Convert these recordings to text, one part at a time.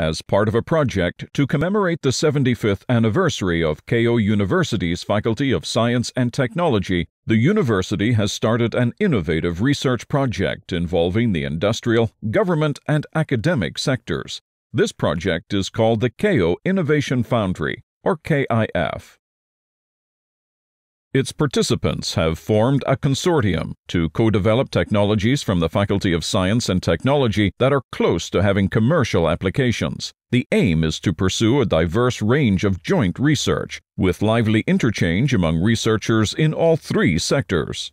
as part of a project to commemorate the 75th anniversary of Keio University's Faculty of Science and Technology, the university has started an innovative research project involving the industrial, government, and academic sectors. This project is called the Keio Innovation Foundry, or KIF. Its participants have formed a consortium to co-develop technologies from the Faculty of Science and Technology that are close to having commercial applications. The aim is to pursue a diverse range of joint research, with lively interchange among researchers in all three sectors.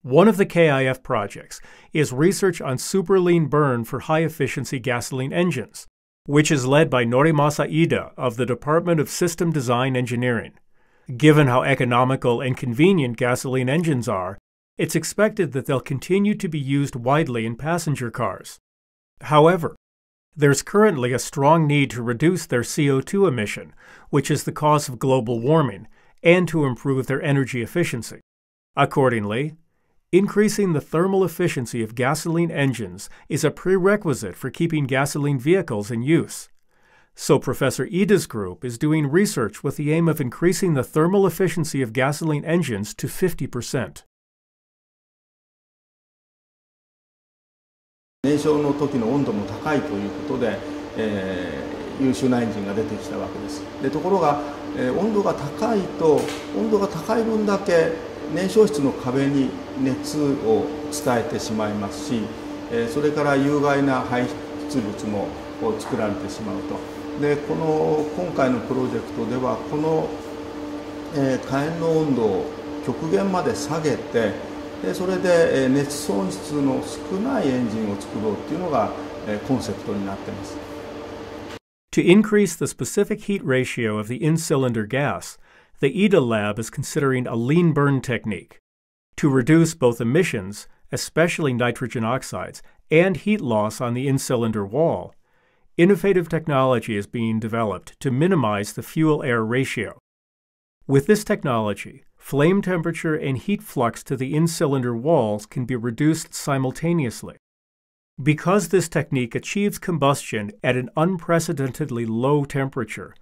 One of the KIF projects is research on super lean burn for high efficiency gasoline engines, which is led by Norimasa Iida of the Department of System Design Engineering. Given how economical and convenient gasoline engines are, it's expected that they'll continue to be used widely in passenger cars. However, there's currently a strong need to reduce their CO2 emission, which is the cause of global warming, and to improve their energy efficiency. Accordingly, increasing the thermal efficiency of gasoline engines is a prerequisite for keeping gasoline vehicles in use. So Professor Ida's group is doing research with the aim of increasing the thermal efficiency of gasoline engines to 50%. 燃焼の時の温度も高いということで、えー、優秀なエンジンが出てきたわけですでところが、えー、温度が高いと温度が高い分だけ燃焼室の壁に熱を伝えてしまいますし、えー、それから有害な排出物も作られてしまうと。でこの今回のプロジェクトではこの、えー、火炎の温度を極限まで下げてでそれで、えー、熱損失の少ないエンジンを作ろうっていうのが、えー、コンセプトになってます。To increase the specific heat ratio of the in-cylinder gas, the Iida lab is considering a lean burn technique to reduce both emissions, especially nitrogen oxides, and heat loss on the in-cylinder wall innovative technology is being developed to minimize the fuel air ratio. With this technology, flame temperature and heat flux to the in cylinder walls can be reduced simultaneously. Because this technique achieves combustion at an unprecedentedly low temperature,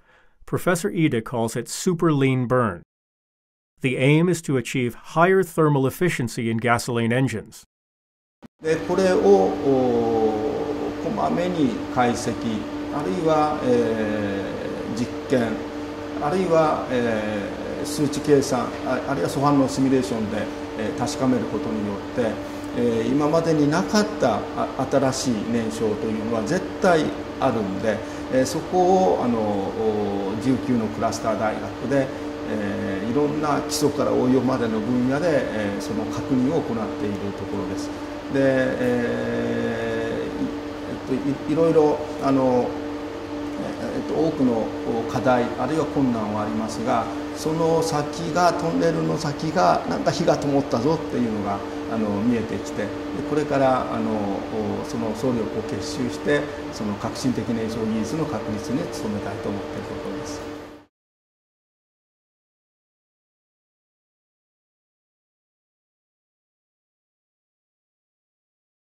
Professor Iida calls it super lean burn. The aim is to achieve higher thermal efficiency in gasoline engines. こまめに解析あるいは、えー、実験あるいは、えー、数値計算あるいは素反応シミュレーションで、えー、確かめることによって、え、今までになかった新しい燃焼というのは絶対あるんで、え、そこをあの19のクラスター大学で、えー、いろんな基礎から応用までの分野で、えー、その確認を行っているところです。で、えーいいろいろあの、えっと、多くの課題あるいは困難はありますがその先がトンネルの先がなんか火が灯ったぞっていうのがあの見えてきてこれからあのその総力を結集してその革新的燃焼技術の確立に努めたいと思っているところです。